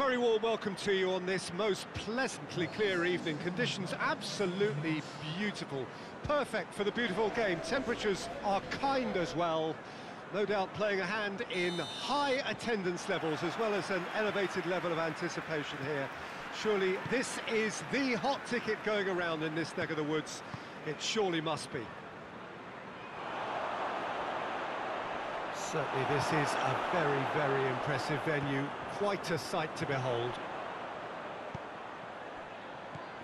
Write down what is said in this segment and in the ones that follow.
very warm welcome to you on this most pleasantly clear evening. Conditions absolutely beautiful, perfect for the beautiful game. Temperatures are kind as well. No doubt playing a hand in high attendance levels as well as an elevated level of anticipation here. Surely this is the hot ticket going around in this neck of the woods. It surely must be. Certainly this is a very, very impressive venue. Quite a sight to behold.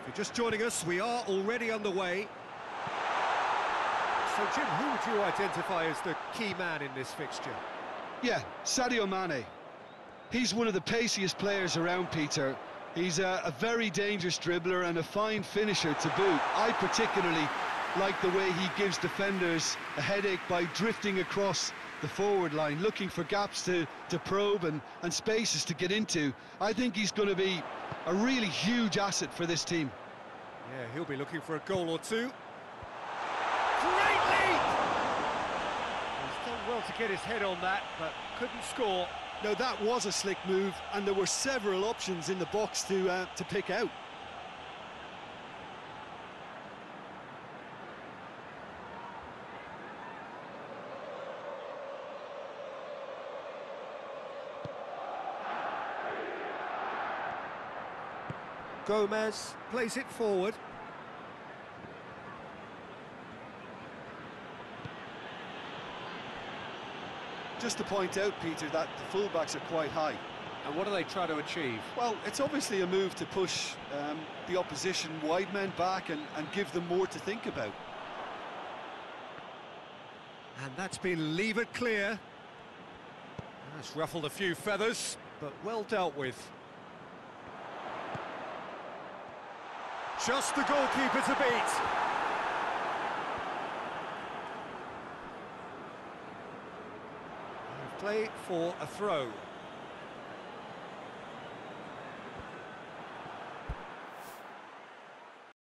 If you're just joining us, we are already underway. So, Jim, who would you identify as the key man in this fixture? Yeah, Sadio Mane. He's one of the paciest players around, Peter. He's a, a very dangerous dribbler and a fine finisher to boot. I particularly like the way he gives defenders a headache by drifting across the forward line, looking for gaps to, to probe and, and spaces to get into. I think he's going to be a really huge asset for this team. Yeah, he'll be looking for a goal or two. Great lead! He's done well to get his head on that, but couldn't score. No, that was a slick move, and there were several options in the box to, uh, to pick out. Gomez plays it forward. Just to point out, Peter, that the fullbacks are quite high. And what do they try to achieve? Well, it's obviously a move to push um, the opposition wide men back and, and give them more to think about. And that's been levered clear. That's ruffled a few feathers, but well dealt with. Just the goalkeeper to beat. Play for a throw.